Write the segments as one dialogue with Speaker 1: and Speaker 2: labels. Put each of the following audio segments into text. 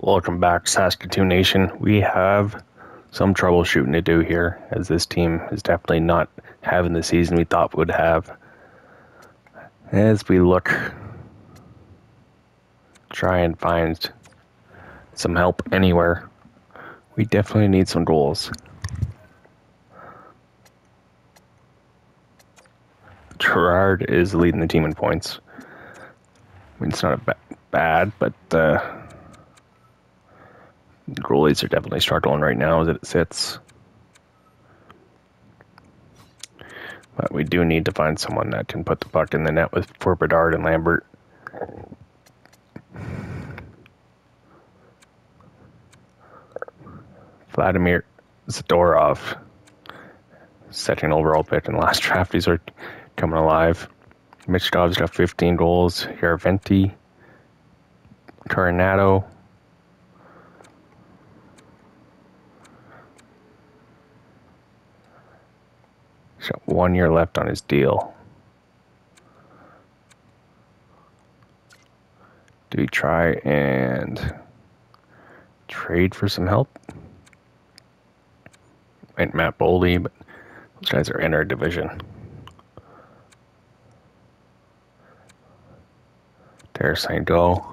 Speaker 1: Welcome back, Saskatoon Nation. We have some troubleshooting to do here, as this team is definitely not having the season we thought would have. As we look, try and find some help anywhere, we definitely need some goals. Gerard is leading the team in points. I mean, it's not bad, but uh, goalies are definitely struggling right now as it sits. But we do need to find someone that can put the puck in the net with for Bedard and Lambert. Vladimir Zadorov, second overall pick in last draft. These are coming alive. Michkov's got 15 goals. Yaraventi, Coronado, He's got one year left on his deal. Do we try and trade for some help? And Matt Boldy, but those guys are in our division. There's. Go,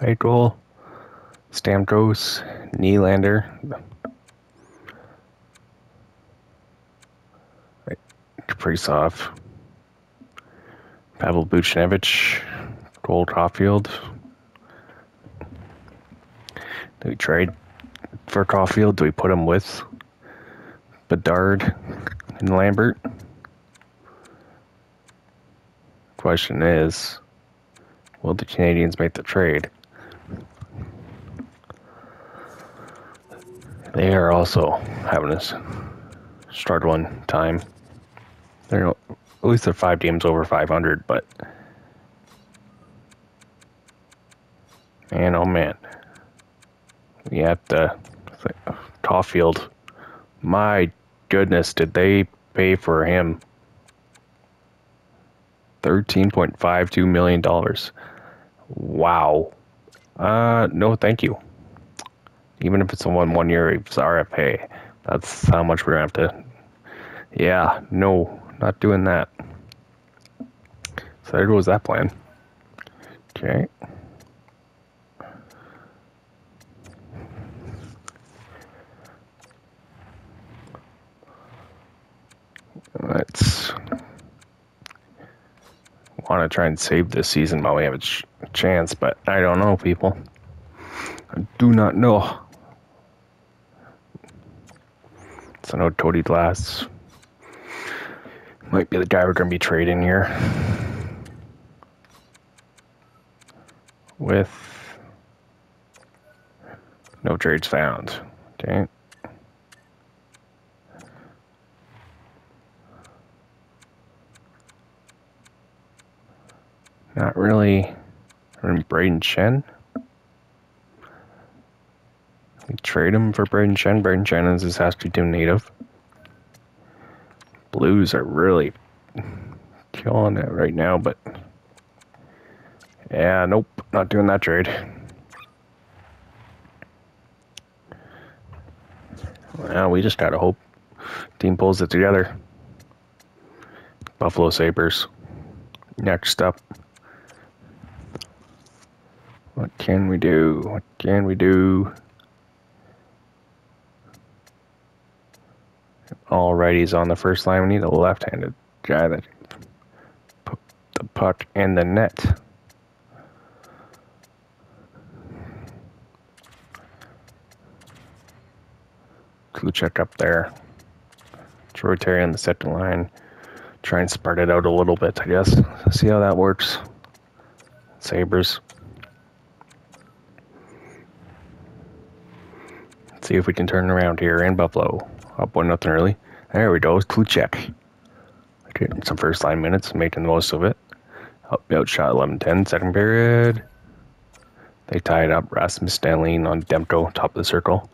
Speaker 1: Eichel, Stamkos, Nylander. Kaprizov, Pavel Buchnevich, Cole Caufield. Do we trade for Caufield? Do we put him with Bedard and Lambert? Question is, will the Canadiens make the trade? They are also having this struggling time. They're at least they're five games over 500, but man, oh man, we have to Caufield. My goodness, did they pay for him? Thirteen point five two million dollars. Wow. Uh, no, thank you. Even if it's a one one year it's RFA, that's how much we're gonna have to. Yeah, no, not doing that. So there goes that plan. Okay. Let's want to try and save this season while we have a ch- chance, but I don't know, people. I do not know. So no Cody Glass. Might be the guy we're going to be trading here. With no trades found. Okay. Not really. Brayden Schenn. We trade him for Brayden Schenn. Brayden Schenn is a Saskatoon native. Blues are really killing it right now, but yeah, nope, not doing that trade. Well, we just gotta hope team pulls it together. Buffalo Sabres. Next up. What can we do? What can we do? All righties on the first line. We need a left-handed guy that put the puck in the net. Kluchek up there. Troy Terry on the second line. Try and spread it out a little bit, I guess. See how that works. Sabres. See if we can turn around here in Buffalo. Up one nothing early. There we go. Kluchek. Getting some first line minutes, making the most of it. Outshot 11-10, second period. They tied up Rasmus Stanley on Demko, top of the circle.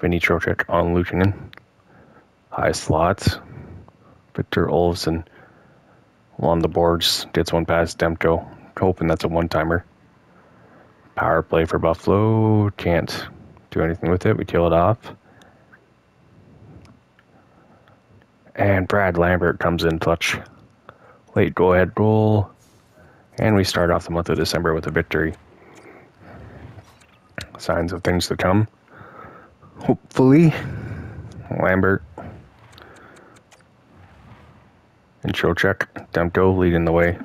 Speaker 1: Vinny Trocheck on Luukkonen. High slots. Victor Olofsson along the boards. Gets one past Demko. Hoping that's a one-timer. Power play for Buffalo. Can't do anything with it. We kill it off. And Brad Lambert comes in clutch. Late go ahead goal. And we start off the month of December with a victory. Signs of things to come. Hopefully, Lambert and Trocheck, Demko leading the way.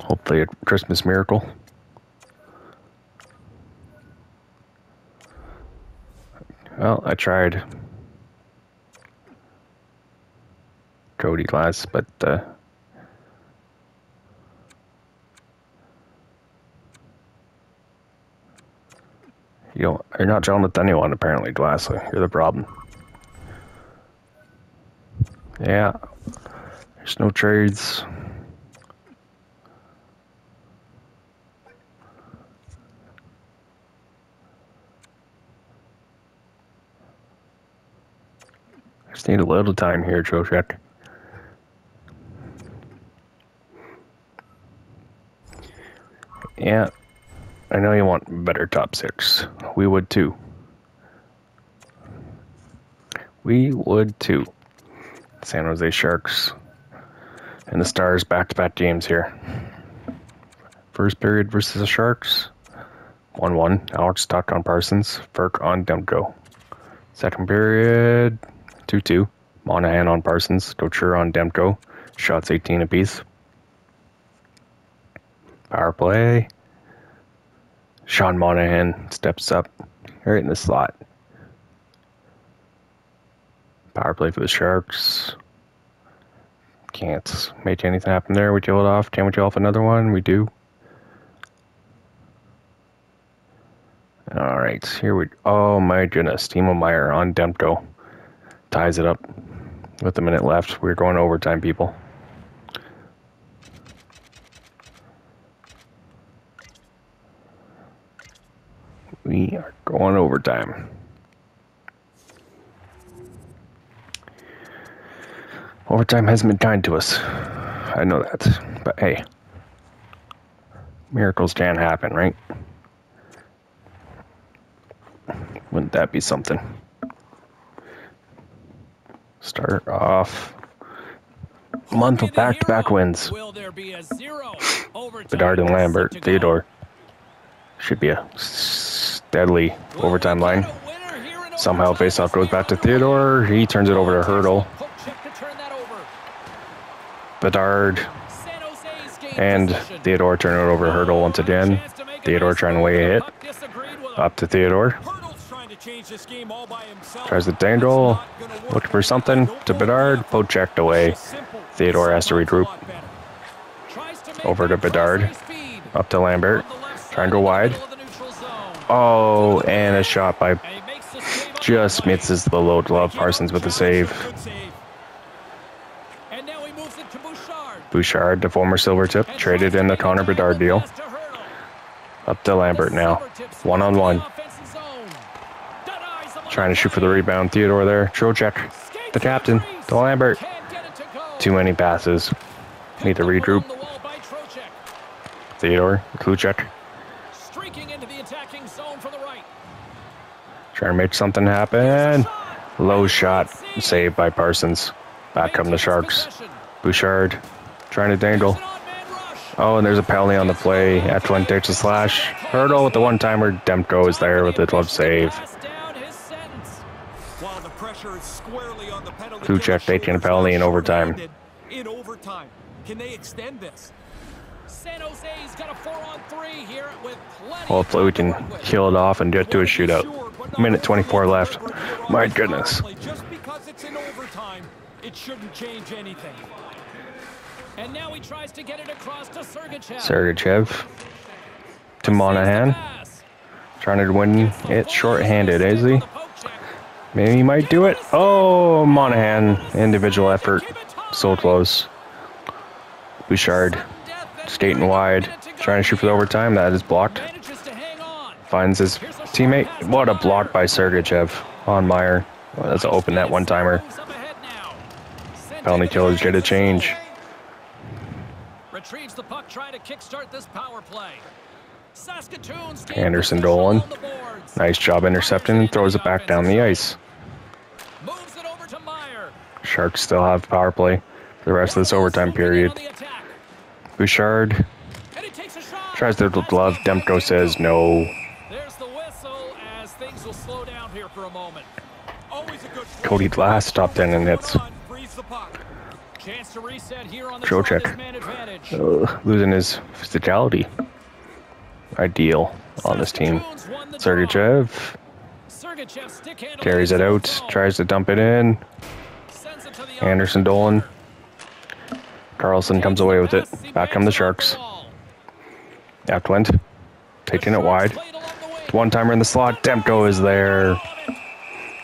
Speaker 1: Hopefully, a Christmas miracle. Well, I tried Cody Glass, but uh, you don't, you're not gelling with anyone apparently, Glass. You're the problem. Yeah, there's no trades. Just need a little time here, Trocheck. Yeah, I know you want better top six. We would too. We would too. San Jose Sharks and the Stars back to back games here. First period versus the Sharks 1 1. Alex Tuch on Parsons, Ferk on Demko. Second period 2 2. Monahan on Parsons, Couture on Demko. Shots 18 apiece. Power play. Sean Monahan steps up right in the slot. Power play for the Sharks. Can't make anything happen there. We kill it off. Can we kill off another one? We do. All right, here we. Oh my goodness, Timo Meier on Demko ties it up with a minute left. We're going overtime, people. We are going overtime. Overtime hasn't been kind to us. I know that. But hey, miracles can happen, right? Wouldn't that be something? Start off month of back-to-back wins. Bedard and Lambert, Theodore. Should be a steadily overtime line. Somehow faceoff goes back to Theodore. He turns it over to Hurdle. Bedard and Theodore turn it over to Hurdle once again. Theodore trying to weigh a hit. Up to Theodore. Tries the dangle. Looking for something to Bedard. Poke checked away. Theodore has to regroup. Over to Bedard. Up to Lambert. Trying to go wide. Oh, and a shot by just misses the low glove. Parsons with the save. Bouchard, the former Silvertip, traded in the Connor Bedard deal. Up to Lambert now. One on one. Trying to shoot for the rebound. Theodore there. Trocheck, the captain, to Lambert. Too many passes. Need to regroup. Theodore, Kuchek. Trying to make something happen. Low shot. Saved by Parsons. Back come the Sharks. Bouchard trying to dangle. Oh, and there's a penalty on the play. F1 takes a slash. Hurdle with the one timer. Demko is there with the glove save. Kuchek taking a penalty in overtime.
Speaker 2: In overtime. Can they extend this?
Speaker 3: San Jose's got a four on three here with plenty
Speaker 1: Hopefully we can kill it off and get to a shootout. Minute 24 left. My goodness.
Speaker 2: Just because it's in overtime, it shouldn't change anything.
Speaker 3: And now he tries to get it across to Sergachev.
Speaker 1: Sergachev to Monahan. Trying to win it short-handed, is he? Maybe he might do it. Oh, Monahan. Individual effort. So close. Bouchard skating wide. Trying to shoot for the overtime. That is blocked. Finds his teammate. What a block by Sergachev on Meier. Well, that's an open net one-timer. Penalty killers get a change.
Speaker 3: Retrieves the puck, trying to kickstart this power play. Saskatoon's
Speaker 1: Anderson Dolan. Nice job intercepting and throws it back down the ice.
Speaker 3: Moves it over to Meier.
Speaker 1: Sharks still have power play for the rest of this overtime period. Bouchard
Speaker 3: And he takes a shot.
Speaker 1: tries to glove. Demko says no. Cody Glass stopped in and hits.
Speaker 2: Run, freeze.
Speaker 3: Chance to reset here on the
Speaker 1: Show check.
Speaker 3: man
Speaker 1: uh, losing his physicality. Ideal on this team.
Speaker 3: Saskatoon's won.
Speaker 1: Sergachev
Speaker 3: Sergachev
Speaker 1: carries it out, tries to dump it in.
Speaker 3: Sends it to the
Speaker 1: Anderson Dolan. Carlson comes away with it. Back come the Sharks. Atwent taking it wide. One timer in the slot. Demko is there.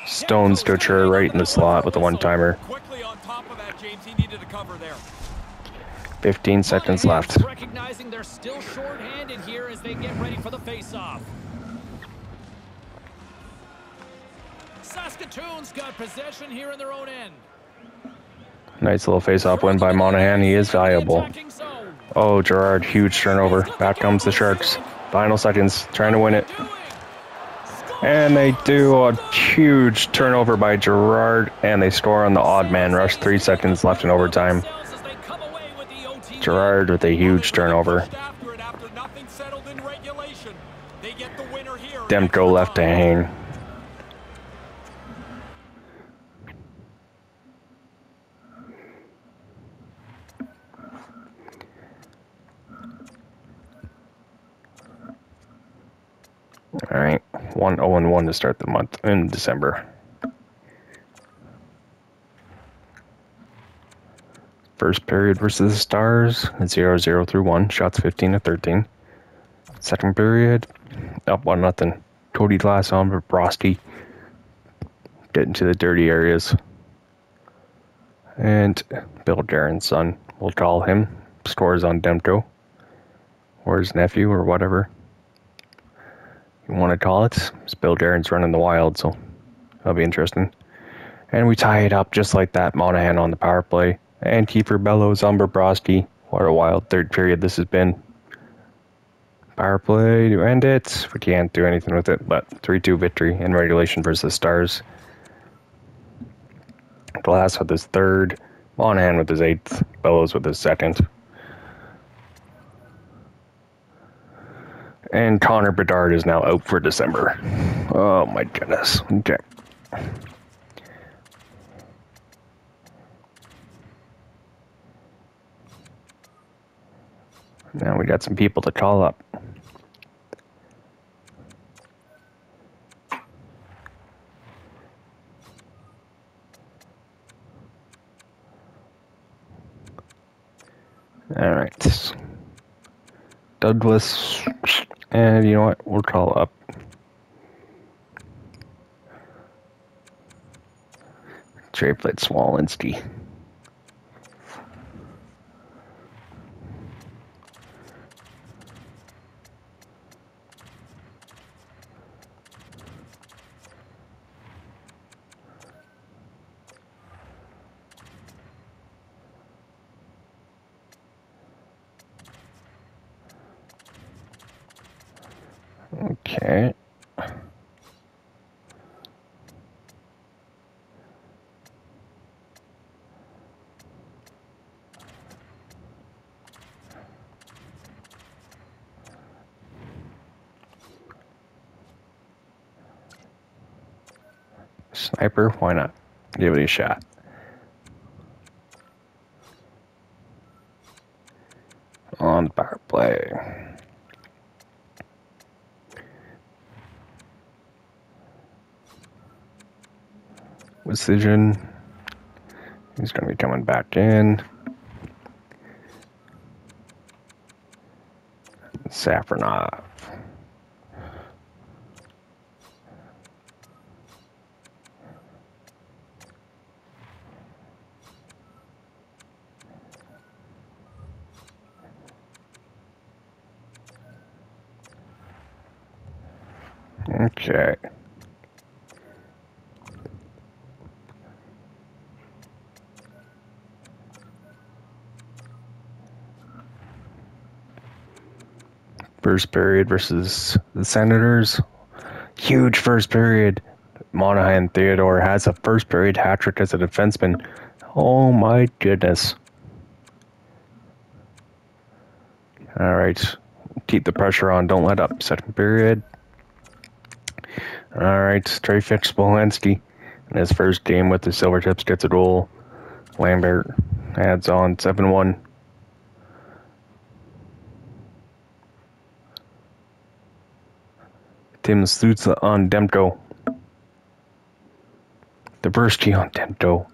Speaker 1: Stone Stitcher right in the slot with the one timer.
Speaker 2: Quickly on top of that, James. He needed to cover there.
Speaker 1: 15 seconds left.
Speaker 3: Recognizing they're still short-handed here as they get ready for the face-off. Saskatoon's got possession here in their own end.
Speaker 1: Nice little face-off win by Monahan. He is valuable. Oh, Gerard, huge turnover. Back comes the Sharks. Final seconds, trying to win it. And they do a huge turnover by Gerard, and they score on the odd man rush. Three seconds left in overtime. Gerard with a huge turnover. Demko left to hang. All right, one zero and one to start the month in December. First period versus the Stars, 0 0 through 1, shots 15 to 13. Second period, up one nothing. Cody Glass on for Brosty. Getting to the dirty areas. And Bill Darren's son, we'll call him, scores on Demko. Or his nephew, or whatever want to call it. It's Bill Darren's running the wild, so that'll be interesting. And we tie it up just like that. Monahan on the power play. And Kiefer Bellows on Bobrovsky. What a wild third period this has been. Power play to end it. We can't do anything with it, but 3 2 victory in regulation versus the Stars. Glass with his third. Monahan with his eighth. Bellows with his second. And Connor Bedard is now out for December. Oh my goodness. Okay. Now we got some people to call up. All right. Douglas. And you know what? We'll call up. Triplet Swalinski. Okay. Sniper, why not? Give it a shot. On power play. Decision. He's going to be coming back in. Safronov. Okay. First period versus the Senators. Huge first period. Monahan Theodore has a first period hat trick as a defenseman. Oh my goodness. All right. Keep the pressure on. Don't let up. Second period. All right. Trey Fitch Spolanski in his first game with the Silvertips gets a goal. Lambert adds on 7 1. Tim Stutza on Demko. The first key on Demko.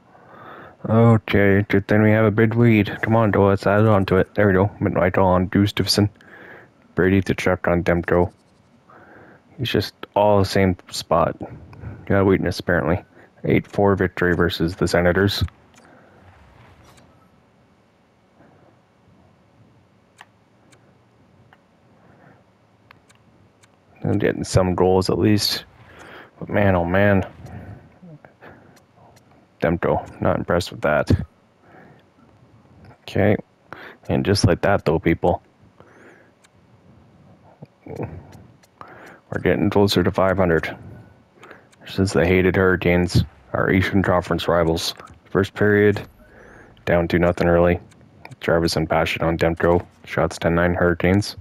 Speaker 1: Okay, thing we have a big lead. Come on, Doyle, let's add it onto it. There we go. Michael on Gustavsson. Brady Tkachuk on Demko. He's just all the same spot. Got a weakness, apparently. 8 4 victory versus the Senators. And getting some goals at least. But man, oh man. Demko, not impressed with that. Okay. And just like that, though, people. We're getting closer to 500. Since the hated Hurricanes, our Eastern Conference rivals. First period, down to nothing early. Jarvis and Passion on Demko. Shots 10 9 Hurricanes.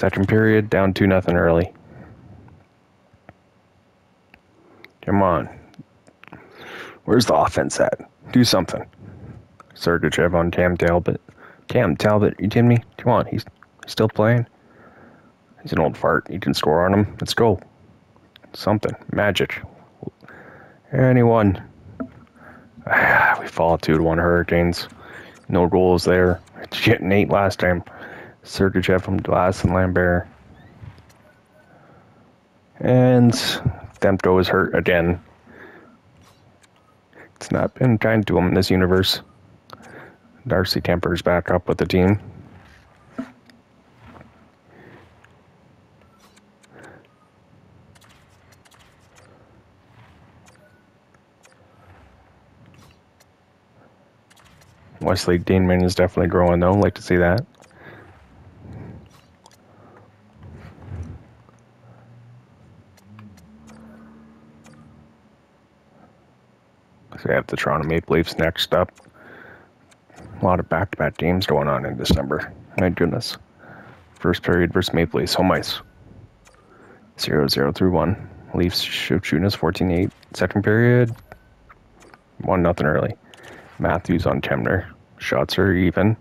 Speaker 1: Second period, down 2 nothing early. Come on. Where's the offense at? Do something. Sergachev on Cam Talbot. Cam Talbot, you kidding me? Come on, he's still playing. He's an old fart. You can score on him. Let's go. Something. Magic. Anyone. we fall 2 to 1 Hurricanes. No goals there. Getting 8 last time. Sergachev from Glass and Lambert. And Demko is hurt again. It's not been kind to him in this universe. Darcy Kuemper's back up with the team. Wesley Deanman is definitely growing though. Like to see that. We have the Toronto Maple Leafs next up. A lot of back-to-back games going on in December. My goodness. First period versus Maple Leafs, home ice. 0-0 through 1. Leafs shooting us 14-8. Second period, 1 nothing early. Matthews on Temner. Shots are even.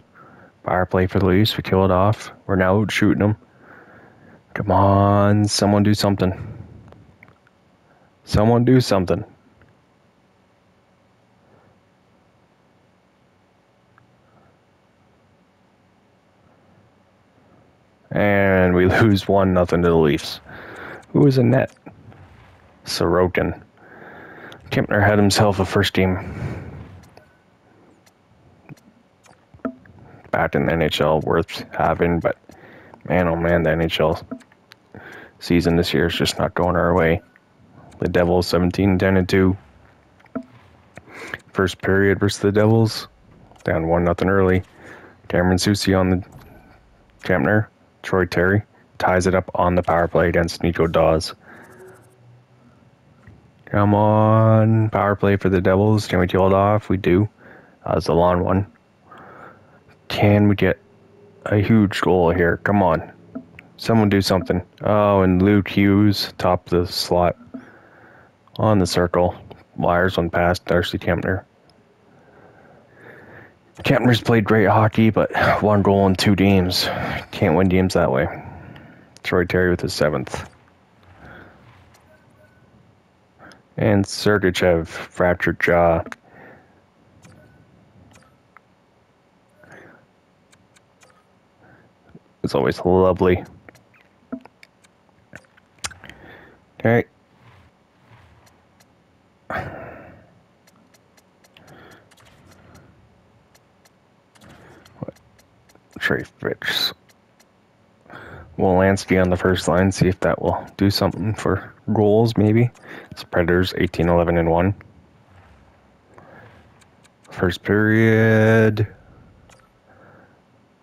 Speaker 1: Power play for the Leafs. We kill it off. We're now shooting them. Come on, someone do something. Someone do something. And we lose one nothing to the Leafs. Who is in net? Sorokin. Kuemper had himself a first team back in the NHL worth having, but man, oh man, the NHL season this year is just not going our way. The Devils 17 10 and 2. First period versus the Devils, down 1 nothing early. Cameron Soucy on the Kuemper. Troy Terry ties it up on the power play against Nico Daws. Come on, power play for the Devils. Can we kill it off? We do. That was the long one. Can we get a huge goal here? Come on. Someone do something. Oh, and Luke Hughes, top the slot on the circle. Wires one past Darcy Kuemper. Kuemper's played great hockey, but one goal in two games. Can't win games that way. Troy Terry with his seventh. And Sergachev, fractured jaw. It's always lovely. Okay. Trey Fitch. Wolanski on the first line, see if that will do something for goals, maybe. It's Predators 18 11 and 1. First period.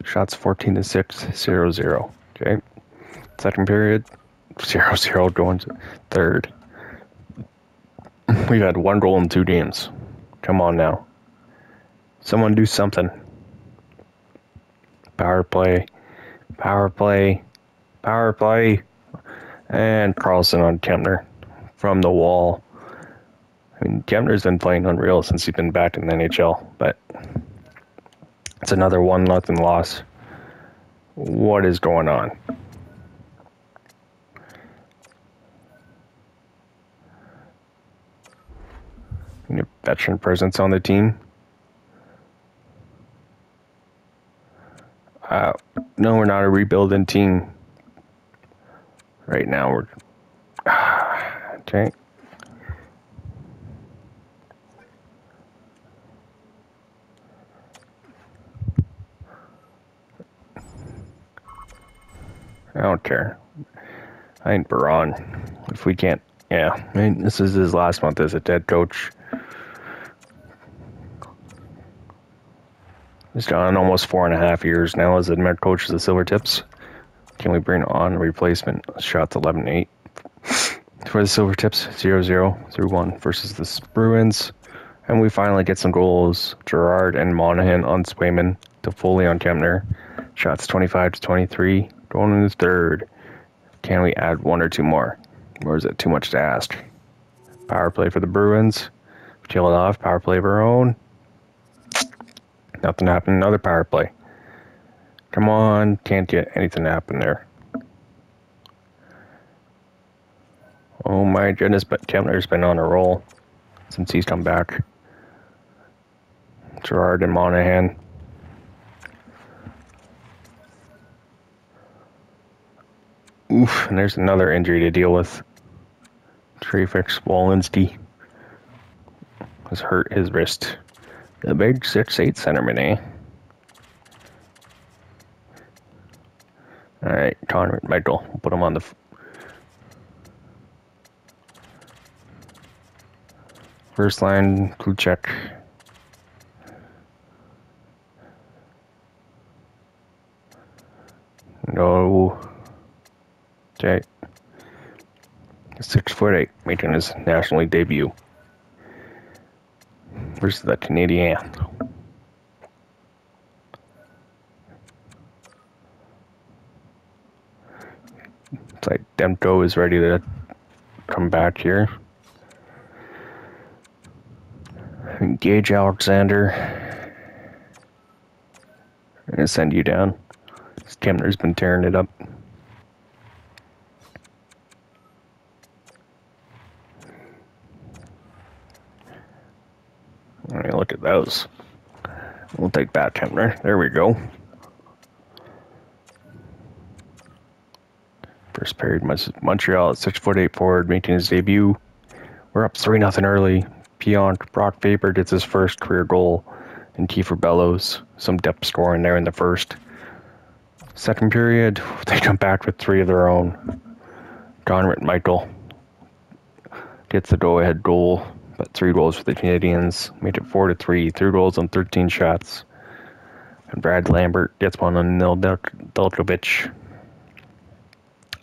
Speaker 1: Shots 14 to 6, 0 0. Okay. Second period, 0 0 going to third. We've had one goal in two games. Come on now. Someone do something. Power play. Power play. Power play. And Carlson on Kuemper from the wall. I mean, Kuemper's been playing unreal since he's been back in the NHL, but it's another one nothing loss. What is going on? Any veteran presence on the team? Uh, no, we're not a rebuilding team. Right now, we're okay. I don't care. I ain't Baron. If we can't, yeah. I mean, this is his last month as a dead coach. He's gone almost four and a half years now as the head coach of the Silver Tips. Can we bring on replacement? Shots 11 8 for the Silver Tips, 0 0 through 1 versus the Bruins. And we finally get some goals. Gerard and Monahan on Swayman to Foley on Kuemper. Shots 25 to 23. Going in the third. Can we add one or two more? Or is it too much to ask? Power play for the Bruins. It off. Power play of our own. Nothing happened. Another power play. Come on. Can't get anything to happen there. Oh my goodness, but Kuemper's been on a roll since he's come back. Gerard and Monahan. Oof, and there's another injury to deal with. Trafix Walensky has hurt his wrist. The big six eight centerman, eh? Alright, Connor Michael. Put him on the first line, Kluchek. No. Okay. Six foot eight, making his National debut. Versus the Canadian. It's like Demko is ready to come back here. Engage Alexander. Gonna send you down. This Kuemper's been tearing it up. All right, look at those. We'll take that Kuemper. There we go. First period, Montreal at six foot eight forward, making his debut. We're up three nothing early. Pion Brock Faber gets his first career goal, and Kiefer Bellows some depth scoring there in the first. Second period, they come back with three of their own. John Michael gets the go-ahead goal, but three goals for the Canadiens made it four to three. Three goals on 13 shots, and Brad Lambert gets one on Nil Delkovich.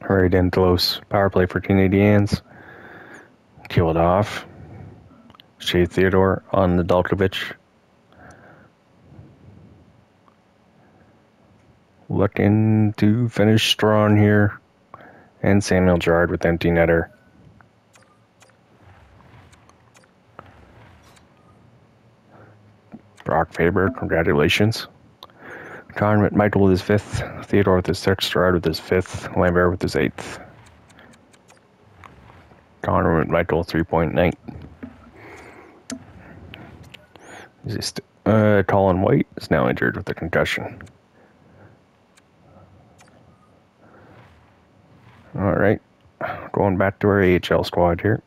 Speaker 1: Right in close power play for Canadiens. Kill it off. Shea Theodore on the Dalkovich. Looking to finish strong here. And Samuel Gerard with empty netter. Brock Faber, congratulations. Con Michael with his fifth, Theodore with his sixth, Gerard with his fifth, Lambert with his eighth. Connor Michael 3.9. Is uh, Colin White is now injured with a concussion. All right, going back to our AHL squad here.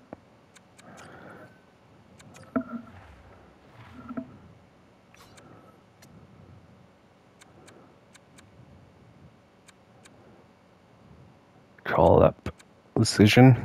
Speaker 1: decision.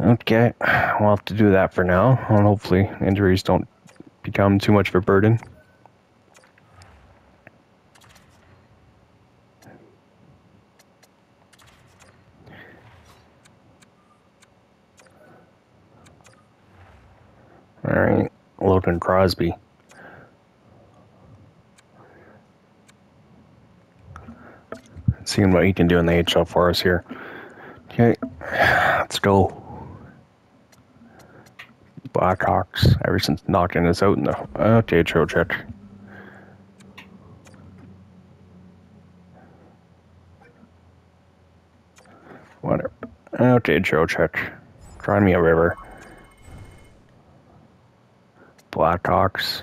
Speaker 1: Okay, we'll have to do that for now, and hopefully injuries don't become too much of a burden. All right, Logan Crosby. Seeing what he can do in the HL for us here. Okay, let's go. Blackhawks, ever since knocking us out in the uh, okay, chill check. Whatever. Uh, okay, chill check. Try me a river. Blackhawks,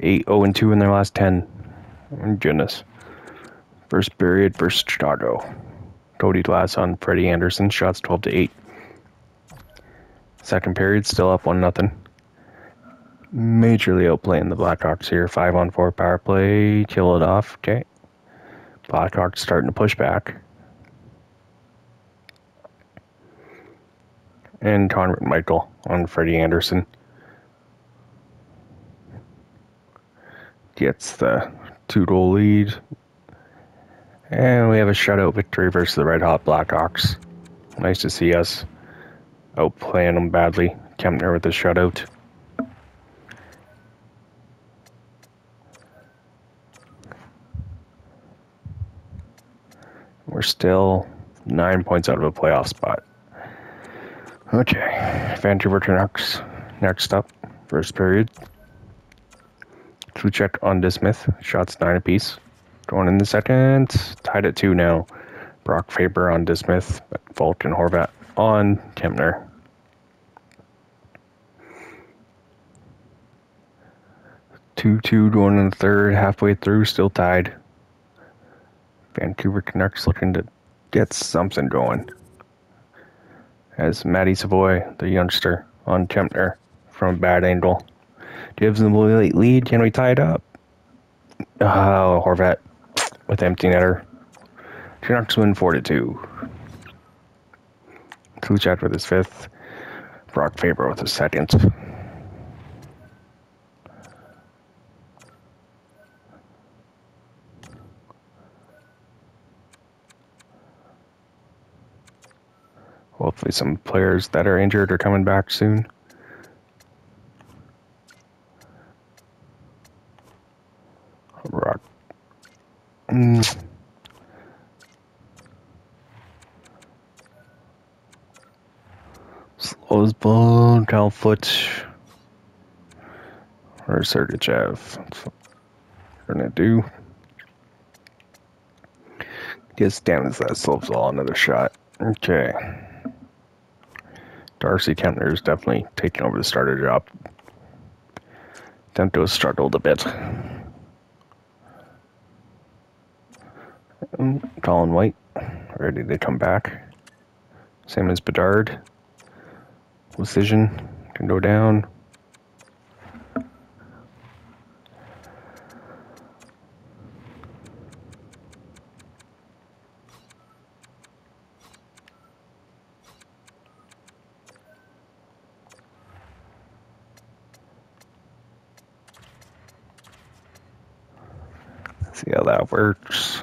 Speaker 1: 8 0 2 in their last 10. Oh, goodness. First period versus Chicago. Cody Glass on Freddie Andersen. shots 12 to 8. Second period, still up 1 nothing. Majorly outplaying the Blackhawks here. 5 on 4 power play, kill it off. Okay. Blackhawks starting to push back. And Connor Michael on Freddie Andersen. Gets the two goal lead. And we have a shutout victory versus the Red Hot Blackhawks. Nice to see us outplaying them badly. Kuemper with the shutout. We're still nine points out of a playoff spot. Okay, Vancouver Canucks next up, first period. Kluchek on DeSmith, shots nine apiece. Going in the second, tied at two now. Brock Faber on DeSmith, Falk and Horvat on Kuemper. Two two going in the third, halfway through, still tied. Vancouver Canucks looking to get something going. As Matty Savoie, the youngster, on Kuemper from a bad angle. Gives them a late lead. Can we tie it up? Oh, Horvat with empty netter. Canucks win 4 to 2. Kluchak with his fifth. Brock Faber with his second. Hopefully, some players that are injured are coming back soon. Rock. Mm. Slows bone, Calfoot. Or Sergachev. That's what we're gonna do. Gets down as that solves all another shot. Okay. Darcy Kuemper is definitely taking over the starter job. Demko struggled a bit. Mm, Colin White, ready to come back. Same as Bedard. Precision can go down. See how that works.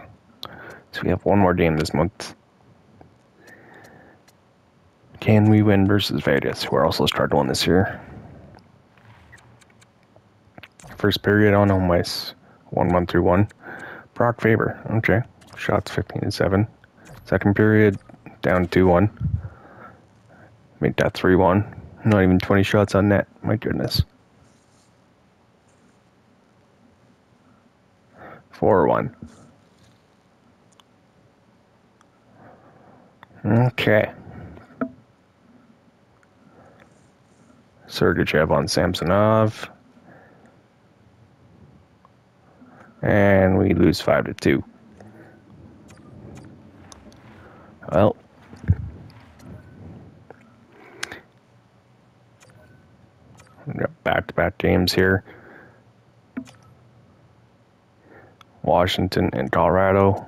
Speaker 1: So we have one more game this month. Can we win versus Vegas, who are also struggling this year? First period on home ice, 1 1 through 1. Brock Faber, okay. Shots 15 and 7. Second period, down 2 1. Made that 3 1. Not even 20 shots on net. My goodness. 4 1. Okay. Sergachev on Samsonov. And we lose 5 to 2. Well, we got back to back games here. Washington and Colorado.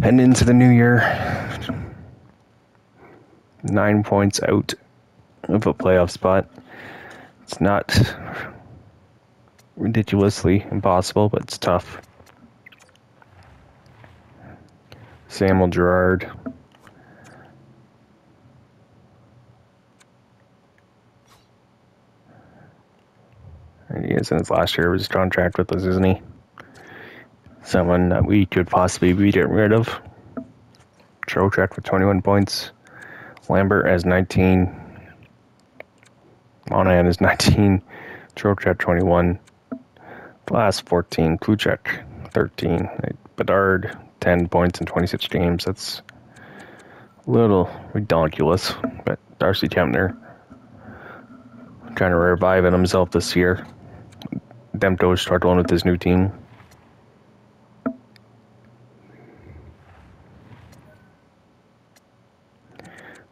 Speaker 1: And into the new year. nine points out of a playoff spot. It's not ridiculously impossible, but it's tough. Samuel Girard. And he is in his last year of his contract with us, isn't he? Someone that we could possibly be getting rid of. Trocheck for 21 points. Lambert has 19. Monahan is 19. Trocheck 21. Last 14. Kluchek 13. Bedard 10 points in 26 games. That's a little ridiculous. But Darcy Kuemper trying to revive it himself this year. Demko is struggling with his new team.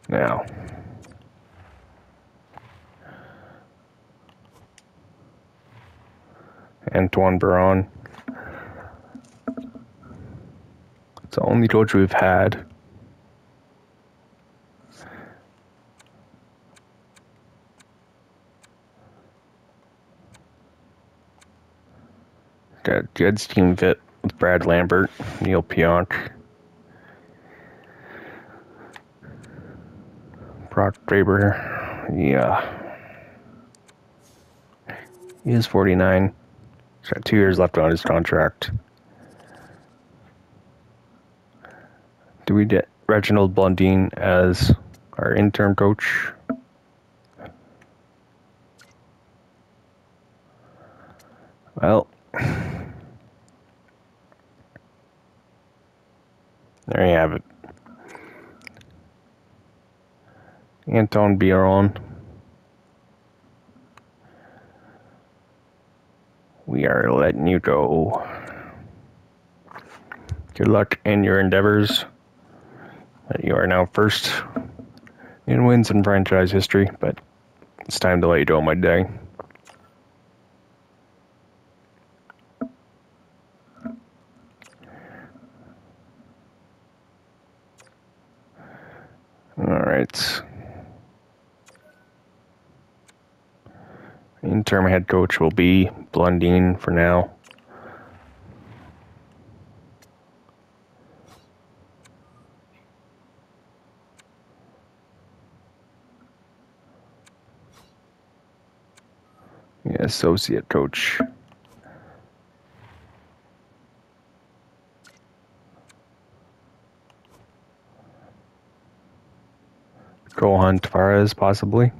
Speaker 1: Now, Antoine Baron. It's the only coach we've had. Got Jed's team fit with Brad Lambert, Neal Pionk, Brock Draper. Yeah. He is 49. He's got two years left on his contract. Do we get Reginald Blondin as our interim coach? Well, there you have it. Anton Biron. We are letting you go. Good luck in your endeavors. You are now first in wins in franchise history, but it's time to let you go, my day. All right. Interim head coach will be Blondin for now. Yeah, associate coach. Gohan Tavares, possibly.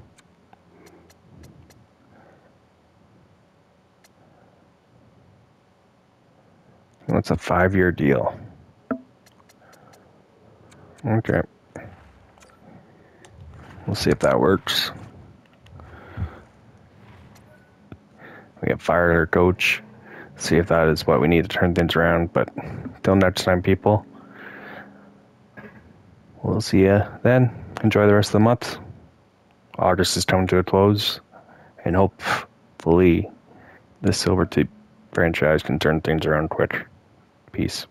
Speaker 1: That's a five year deal. Okay. We'll see if that works. We have fired our coach. See if that is what we need to turn things around. But till next time, people. We'll see you then. Enjoy the rest of the month. August is coming to a close. And hopefully, the Silvertip franchise can turn things around quick. Peace.